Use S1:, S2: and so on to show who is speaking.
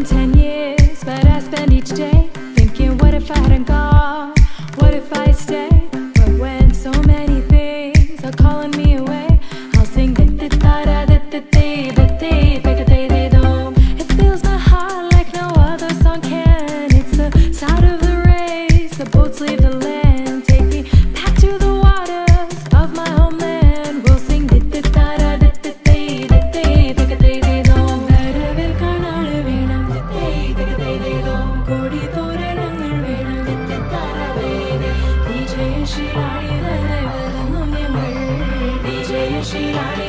S1: been 10 years, but I spend each day thinking, what if I hadn't gone? വിജയശീലാളി വരെ വരുന്നു ഞങ്ങൾ വിജയശീലാളി